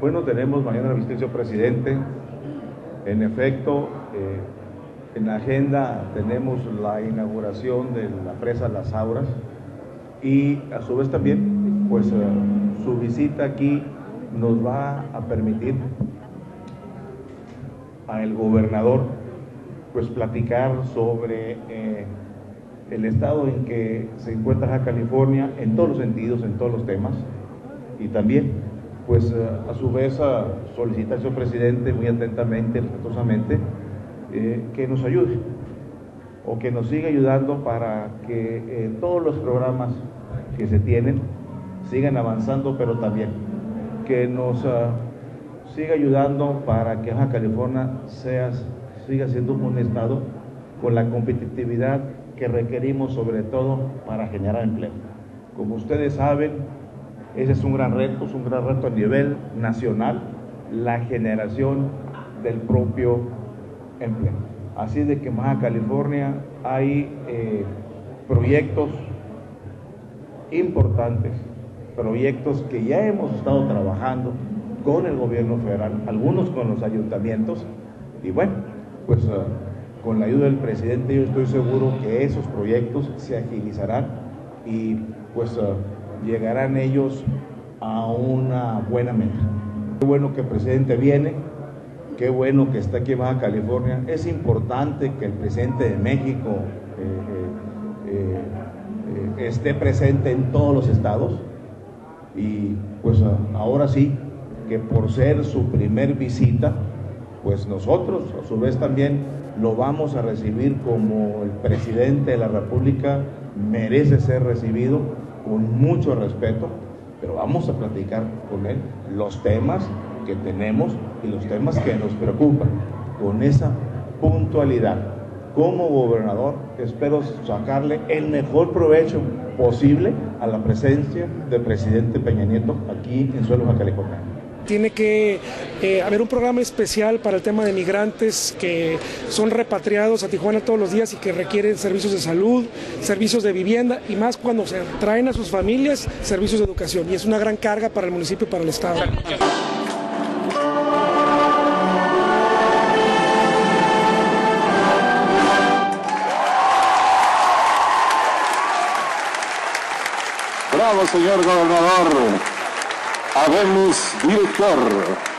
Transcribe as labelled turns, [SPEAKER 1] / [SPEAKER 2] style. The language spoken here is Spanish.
[SPEAKER 1] Bueno, tenemos mañana visita del presidente. En efecto, eh, en la agenda tenemos la inauguración de la presa Las Auras y a su vez también, pues eh, su visita aquí nos va a permitir al gobernador pues platicar sobre eh, el estado en que se encuentra California en todos los sentidos, en todos los temas y también pues eh, a su vez solicitar al señor presidente muy atentamente, respetuosamente, eh, que nos ayude o que nos siga ayudando para que todos los programas que se tienen sigan avanzando, pero también que nos siga ayudando para que Baja California sea, siga siendo un estado con la competitividad que requerimos sobre todo para generar empleo. Como ustedes saben, ese es un gran reto, es un gran reto a nivel nacional, la generación del propio empleo. Así de que en Baja California hay eh, proyectos importantes, proyectos que ya hemos estado trabajando, con el gobierno federal, algunos con los ayuntamientos, y bueno, pues ah, con la ayuda del presidente yo estoy seguro que esos proyectos se agilizarán y pues ah, llegarán ellos a una buena meta. Qué bueno que el presidente viene, qué bueno que está aquí en Baja California. Es importante que el presidente de México eh, eh, eh, esté presente en todos los estados y pues ah, ahora sí que por ser su primer visita, pues nosotros a su vez también lo vamos a recibir como el presidente de la República merece ser recibido con mucho respeto, pero vamos a platicar con él los temas que tenemos y los temas que nos preocupan con esa puntualidad. Como gobernador espero sacarle el mejor provecho posible a la presencia del presidente Peña Nieto aquí en suelo California
[SPEAKER 2] tiene que eh, haber un programa especial para el tema de migrantes que son repatriados a Tijuana todos los días y que requieren servicios de salud, servicios de vivienda y más cuando se traen a sus familias servicios de educación. Y es una gran carga para el municipio y para el Estado.
[SPEAKER 3] Bravo, señor gobernador. Habemos director.